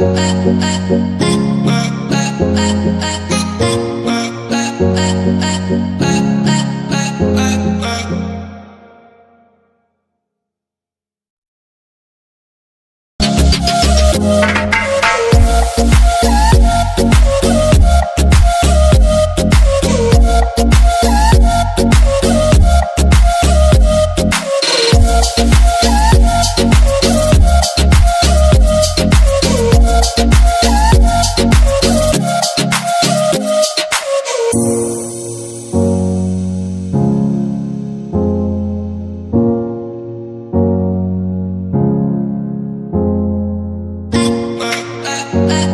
I, I, Bye.